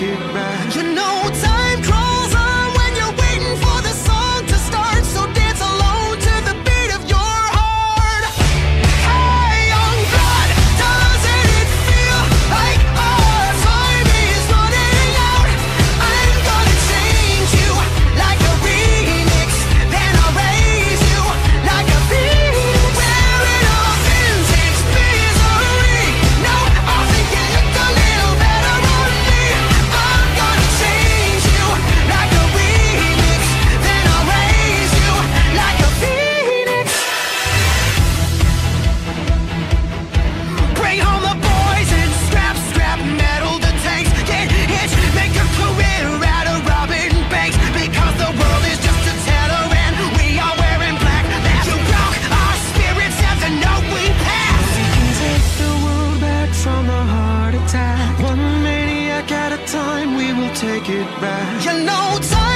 it. You know. You know time.